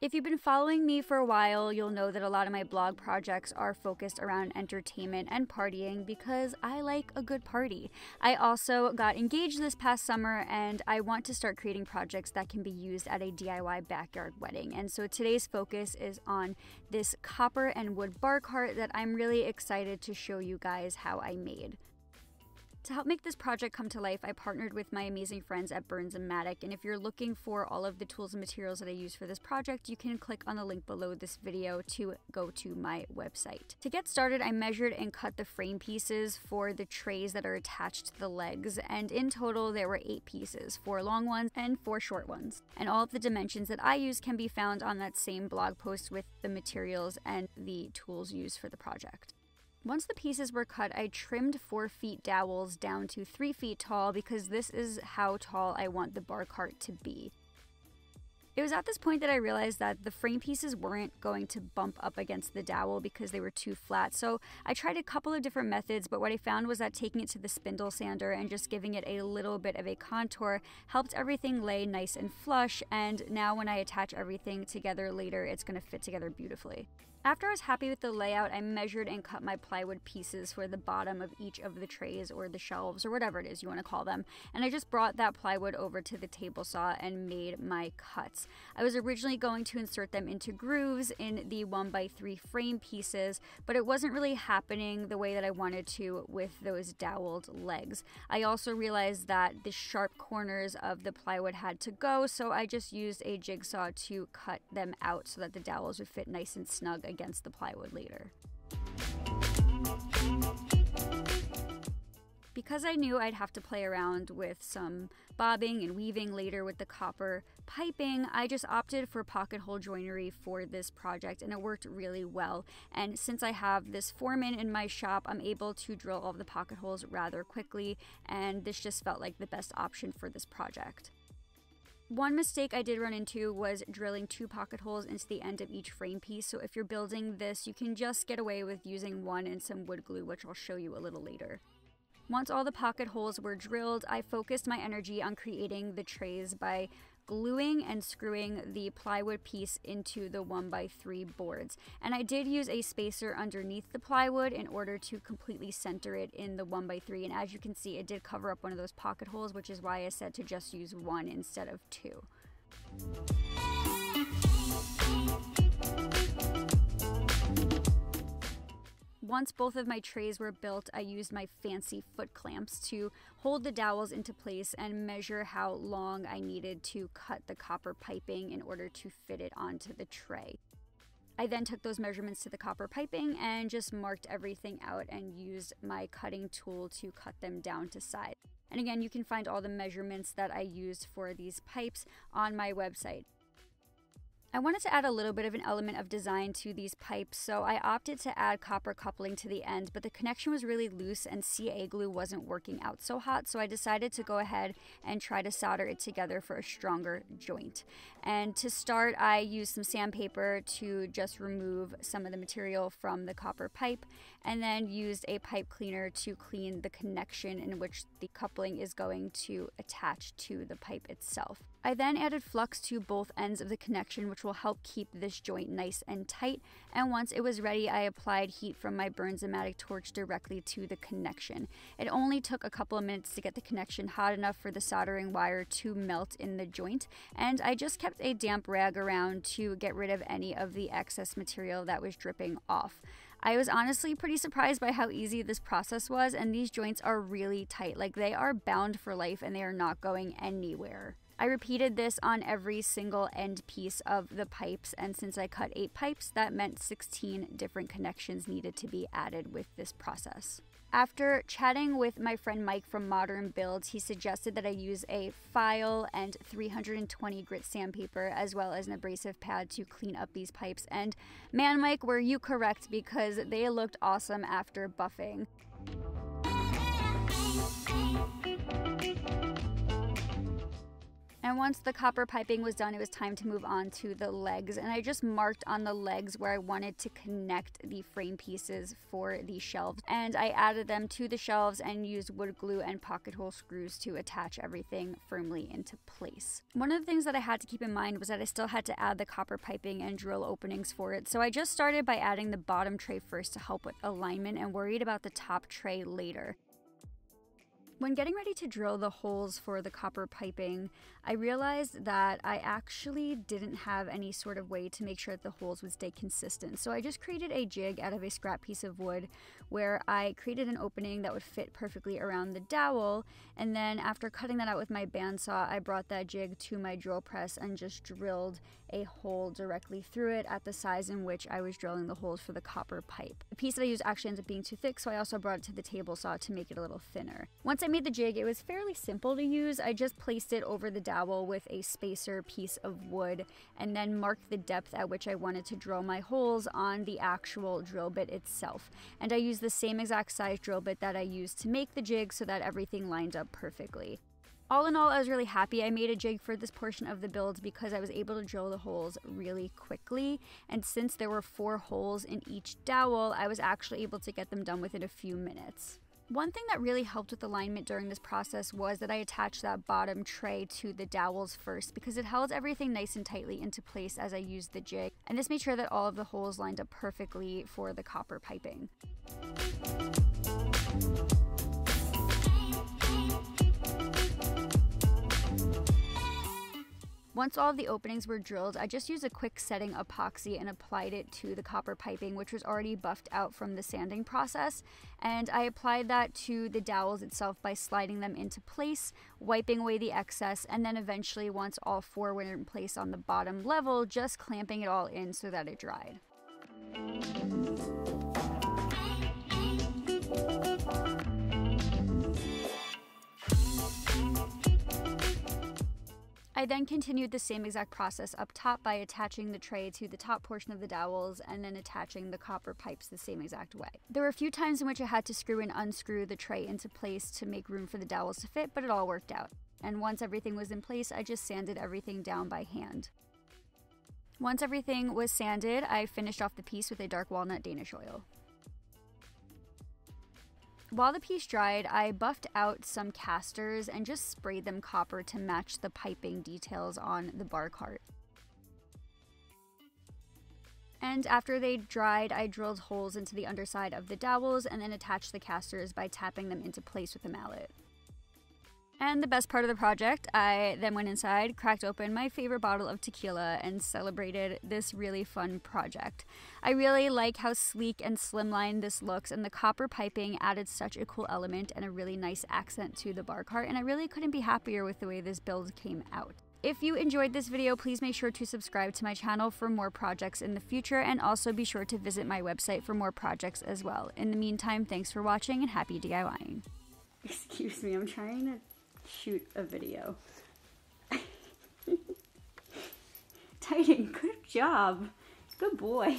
If you've been following me for a while, you'll know that a lot of my blog projects are focused around entertainment and partying because I like a good party. I also got engaged this past summer and I want to start creating projects that can be used at a DIY backyard wedding. And so today's focus is on this copper and wood bar cart that I'm really excited to show you guys how I made. To help make this project come to life, I partnered with my amazing friends at Bernzomatic, and if you're looking for all of the tools and materials that I use for this project, you can click on the link below this video to go to my website. To get started, I measured and cut the frame pieces for the trays that are attached to the legs, and in total there were 8 pieces, 4 long ones and 4 short ones. And all of the dimensions that I use can be found on that same blog post with the materials and the tools used for the project. Once the pieces were cut, I trimmed 4 feet dowels down to 3 feet tall because this is how tall I want the bar cart to be. It was at this point that I realized that the frame pieces weren't going to bump up against the dowel because they were too flat. So I tried a couple of different methods, but what I found was that taking it to the spindle sander and just giving it a little bit of a contour helped everything lay nice and flush. And now when I attach everything together later, it's going to fit together beautifully. After I was happy with the layout, I measured and cut my plywood pieces for the bottom of each of the trays or the shelves or whatever it is you want to call them. And I just brought that plywood over to the table saw and made my cuts. I was originally going to insert them into grooves in the 1x3 frame pieces, but it wasn't really happening the way that I wanted to with those doweled legs. I also realized that the sharp corners of the plywood had to go, so I just used a jigsaw to cut them out so that the dowels would fit nice and snug against the plywood later. Because I knew I'd have to play around with some bobbing and weaving later with the copper piping, I just opted for pocket hole joinery for this project and it worked really well. And since I have this foreman in my shop, I'm able to drill all the pocket holes rather quickly and this just felt like the best option for this project. One mistake I did run into was drilling two pocket holes into the end of each frame piece. So if you're building this, you can just get away with using one and some wood glue, which I'll show you a little later. Once all the pocket holes were drilled, I focused my energy on creating the trays by gluing and screwing the plywood piece into the 1x3 boards. And I did use a spacer underneath the plywood in order to completely center it in the 1x3. And as you can see, it did cover up one of those pocket holes, which is why I said to just use one instead of two. Once both of my trays were built, I used my fancy foot clamps to hold the dowels into place and measure how long I needed to cut the copper piping in order to fit it onto the tray. I then took those measurements to the copper piping and just marked everything out and used my cutting tool to cut them down to size. And again, you can find all the measurements that I used for these pipes on my website. I wanted to add a little bit of an element of design to these pipes, so I opted to add copper coupling to the end, but the connection was really loose and CA glue wasn't working out so hot, so I decided to go ahead and try to solder it together for a stronger joint. And to start, I used some sandpaper to just remove some of the material from the copper pipe, and then used a pipe cleaner to clean the connection in which the coupling is going to attach to the pipe itself. I then added flux to both ends of the connection, which will help keep this joint nice and tight. And once it was ready, I applied heat from my Bernzomatic torch directly to the connection. It only took a couple of minutes to get the connection hot enough for the soldering wire to melt in the joint, and I just kept a damp rag around to get rid of any of the excess material that was dripping off. I was honestly pretty surprised by how easy this process was, and these joints are really tight. Like they are bound for life and they are not going anywhere. I repeated this on every single end piece of the pipes, and since I cut eight pipes, that meant 16 different connections needed to be added with this process. After chatting with my friend Mike from Modern Builds, he suggested that I use a file and 320 grit sandpaper as well as an abrasive pad to clean up these pipes. And man, Mike, were you correct because they looked awesome after buffing. And once the copper piping was done, it was time to move on to the legs. And I just marked on the legs where I wanted to connect the frame pieces for the shelves. And I added them to the shelves and used wood glue and pocket hole screws to attach everything firmly into place. One of the things that I had to keep in mind was that I still had to add the copper piping and drill openings for it. So I just started by adding the bottom tray first to help with alignment and worried about the top tray later. When getting ready to drill the holes for the copper piping, I realized that I actually didn't have any sort of way to make sure that the holes would stay consistent. So I just created a jig out of a scrap piece of wood where I created an opening that would fit perfectly around the dowel. And then after cutting that out with my bandsaw, I brought that jig to my drill press and just drilled a hole directly through it at the size in which I was drilling the holes for the copper pipe. The piece that I used actually ended up being too thick, so I also brought it to the table saw to make it a little thinner. Once I made the jig, it was fairly simple to use. I just placed it over the dowel with a spacer piece of wood and then marked the depth at which I wanted to drill my holes on the actual drill bit itself. And I used the same exact size drill bit that I used to make the jig so that everything lined up perfectly. All in all, I was really happy I made a jig for this portion of the build because I was able to drill the holes really quickly. And since there were four holes in each dowel, I was actually able to get them done within a few minutes. One thing that really helped with alignment during this process was that I attached that bottom tray to the dowels first because it held everything nice and tightly into place as I used the jig, and this made sure that all of the holes lined up perfectly for the copper piping. Once all of the openings were drilled, I just used a quick setting epoxy and applied it to the copper piping, which was already buffed out from the sanding process. And I applied that to the dowels itself by sliding them into place, wiping away the excess, and then eventually, once all four were in place on the bottom level, just clamping it all in so that it dried. I then continued the same exact process up top by attaching the tray to the top portion of the dowels and then attaching the copper pipes the same exact way. There were a few times in which I had to screw and unscrew the tray into place to make room for the dowels to fit, but it all worked out. And once everything was in place, I just sanded everything down by hand. Once everything was sanded, I finished off the piece with a dark walnut Danish oil. While the piece dried, I buffed out some casters and just sprayed them copper to match the piping details on the bar cart. And after they dried, I drilled holes into the underside of the dowels and then attached the casters by tapping them into place with a mallet. And the best part of the project, I then went inside, cracked open my favorite bottle of tequila, and celebrated this really fun project. I really like how sleek and slimline this looks, and the copper piping added such a cool element and a really nice accent to the bar cart, and I really couldn't be happier with the way this build came out. If you enjoyed this video, please make sure to subscribe to my channel for more projects in the future, and also be sure to visit my website for more projects as well. In the meantime, thanks for watching and happy DIYing. Excuse me, I'm trying to shoot a video. Titan, good job. Good boy.